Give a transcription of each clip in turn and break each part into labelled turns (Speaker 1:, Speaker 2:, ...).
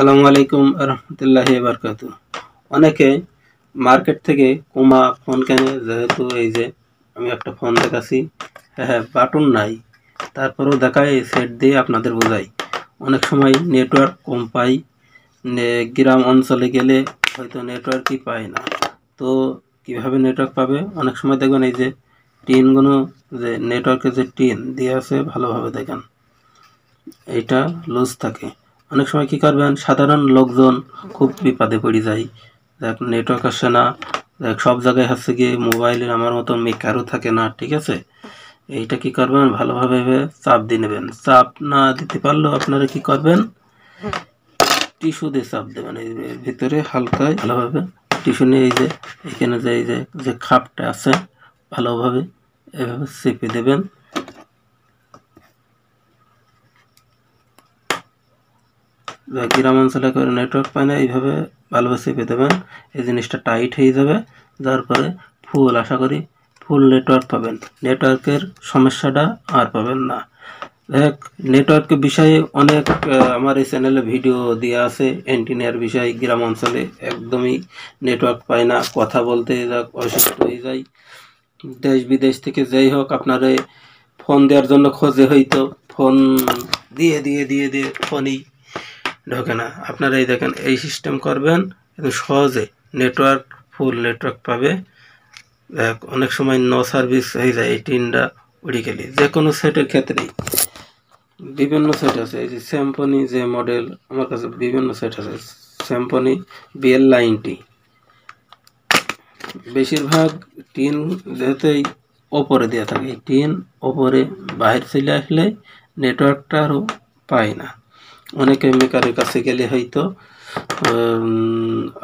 Speaker 1: আসসালামু আলাইকুম রহমতুল্লাহ বারকাতু। অনেকে মার্কেট থেকে কোমা ফোন কেনে, যেহেতু এই যে আমি একটা ফোন দেখাচ্ছি হ্যাঁ হ্যাঁ বাটন নাই। তারপরেও দেখায় সেট দিয়ে আপনাদের বোঝাই। অনেক সময় নেটওয়ার্ক কম পাই গ্রাম অঞ্চলে গেলে হয়তো নেটওয়ার্কই পায় না। তো কীভাবে নেটওয়ার্ক পাবে? অনেক সময় দেখবেন এই যে টিনগুলো যে নেটওয়ার্কের যে টিন দিয়ে আছে, ভালোভাবে দেখেন। এটা লুজ থাকে। অনেক সময় কি করবেন? সাধারণ লোকজন খুব বিপদে পড়ে যায়। দেখ নেটওয়ার্ক আসে না। দেখ, সব জায়গায় হচ্ছে গিয়ে মোবাইলের আমার মতো মেকারও থাকে না, ঠিক আছে? এইটা কি করবেন? ভালোভাবে চাপ দিয়ে নেবেন। চাপ না দিতে পারলেও আপনারা কি করবেন? টিস্যু দিয়ে চাপ দেবেন। এই ভিতরে হালকায় ভালোভাবে টিস্যু নিয়ে এই যে, এখানে যে, এই যে যে খাপটা আছে, ভালোভাবে এভাবে চেপে দেবেন। গ্রাম অঞ্চলে করে নেটওয়ার্ক পায় না, এইভাবে ভালোভাবে চেপে দেবেন এই জিনিসটা টাইট হয়ে যাবে। যার পরে ফুল আশা করি ফুল নেটওয়ার্ক পাবেন। নেটওয়ার্কের সমস্যাটা আর পাবেন না। দেখ নেটওয়ার্কের বিষয়ে অনেক আমার এই চ্যানেলে ভিডিও দেওয়া আছে। অ্যান্টিনিয়ার বিষয়ে, গ্রাম অঞ্চলে একদমই নেটওয়ার্ক পায় না। কথা বলতে অসুস্থ হয়ে যায় দেশ বিদেশ থেকে যাই হোক, আপনার ফোন দেওয়ার জন্য খোঁজে হইতো ফোন দিয়ে দিয়ে দিয়ে দিয়ে ফোনই ঢোকে না। আপনারা এই দেখেন, এই সিস্টেম করবেন কিন্তু সহজে নেটওয়ার্ক ফুল নেটওয়ার্ক পাবে। দেখ, অনেক সময় ন সার্ভিস হয়ে যায় এই টিনটা উড়ে গেলে যে কোনো সেটের ক্ষেত্রেই। বিভিন্ন সেট আছে, এই যে স্যাম্পনি যে মডেল আমার কাছে বিভিন্ন সেট আছে। স্যাম্পনি বিএল নাইনটি বেশিরভাগ টিন যেহেতু ওপরে দেওয়া থাকে, এই টিন ওপরে বাইরে চলে আসলে নেটওয়ার্কটা আরও পায় না। অনেকে মেকারের কাছে গেলে হয়তো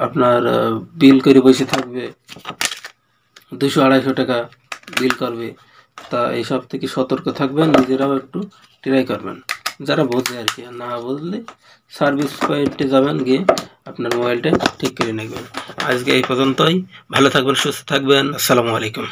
Speaker 1: আপনার বিল করে বসে থাকবে, দুশো আড়াইশো টাকা বিল করবে। তা এইসব থেকে সতর্ক থাকবেন, নিজেরাও একটু ট্রাই করবেন। যারা বোঝে আর কি না বুঝলে সার্ভিস পয়েন্টে যাবেন, গিয়ে আপনার মোবাইলটা ঠিক করে নেবেন। আজকে এই পর্যন্তই। ভালো থাকবেন, সুস্থ থাকবেন। আসসালামু আলাইকুম।